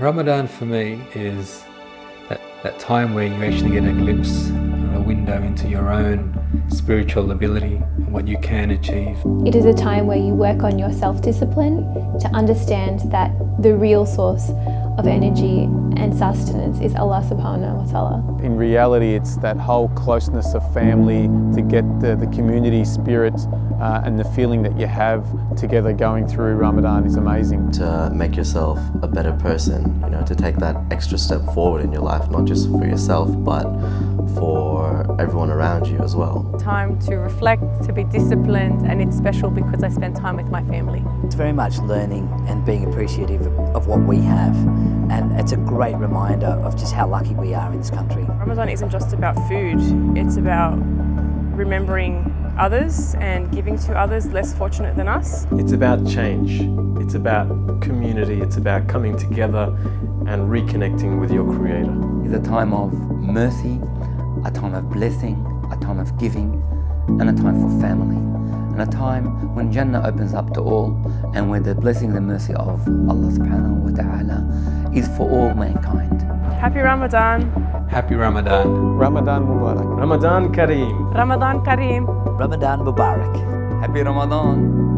Ramadan for me is that, that time where you actually get a glimpse, a window into your own spiritual ability and what you can achieve. It is a time where you work on your self discipline to understand that the real source of energy and sustenance is Allah subhanahu wa ta'ala. In reality, it's that whole closeness of family to get the, the community spirit uh, and the feeling that you have together going through Ramadan is amazing. To make yourself a better person, you know, to take that extra step forward in your life, not just for yourself, but for everyone around you as well. Time to reflect, to be disciplined, and it's special because I spend time with my family. It's very much learning and being appreciative of what we have, and it's a great reminder of just how lucky we are in this country. Ramadan isn't just about food, it's about remembering others and giving to others less fortunate than us. It's about change, it's about community, it's about coming together and reconnecting with your Creator. It's a time of mercy, a time of blessing, a time of giving, and a time for family. And a time when Jannah opens up to all and where the blessing and the mercy of Allah subhanahu wa ta'ala is for all mankind. Happy Ramadan. Happy Ramadan. Ramadan Mubarak. Ramadan Kareem. Ramadan Kareem. Ramadan Mubarak. Happy Ramadan.